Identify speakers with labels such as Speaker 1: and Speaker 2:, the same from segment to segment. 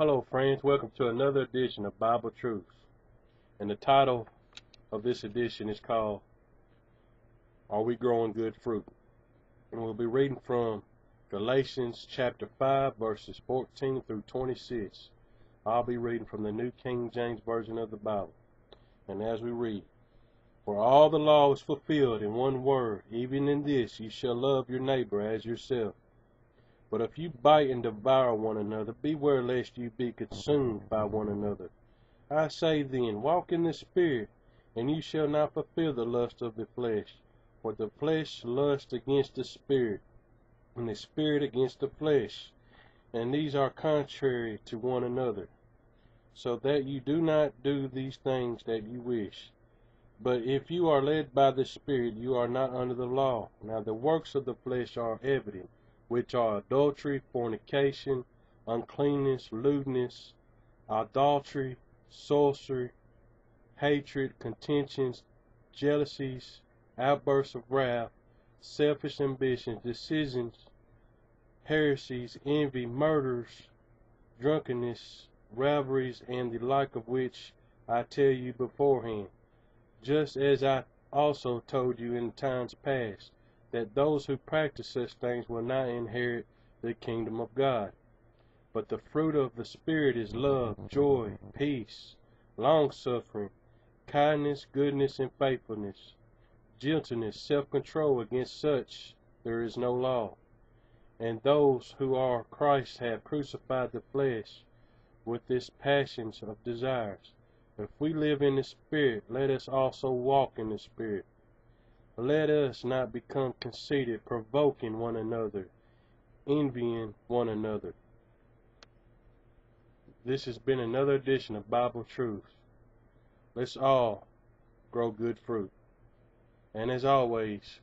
Speaker 1: Hello, friends. Welcome to another edition of Bible Truths. And the title of this edition is called Are We Growing Good Fruit? And we'll be reading from Galatians chapter 5, verses 14 through 26. I'll be reading from the New King James Version of the Bible. And as we read, For all the law is fulfilled in one word, even in this, you shall love your neighbor as yourself. But if you bite and devour one another, beware lest you be consumed by one another. I say then, walk in the Spirit, and you shall not fulfill the lust of the flesh. For the flesh lusts against the Spirit, and the Spirit against the flesh. And these are contrary to one another, so that you do not do these things that you wish. But if you are led by the Spirit, you are not under the law. Now the works of the flesh are evident which are adultery, fornication, uncleanness, lewdness, idolatry, sorcery, hatred, contentions, jealousies, outbursts of wrath, selfish ambitions, decisions, heresies, envy, murders, drunkenness, revelries, and the like of which I tell you beforehand, just as I also told you in times past that those who practice such things will not inherit the kingdom of God. But the fruit of the Spirit is love, joy, peace, long suffering, kindness, goodness, and faithfulness, gentleness, self control. Against such there is no law. And those who are Christ have crucified the flesh with its passions of desires. If we live in the Spirit, let us also walk in the Spirit. Let us not become conceited, provoking one another, envying one another. This has been another edition of Bible Truth. Let's all grow good fruit. And as always,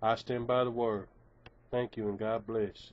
Speaker 1: I stand by the word. Thank you and God bless.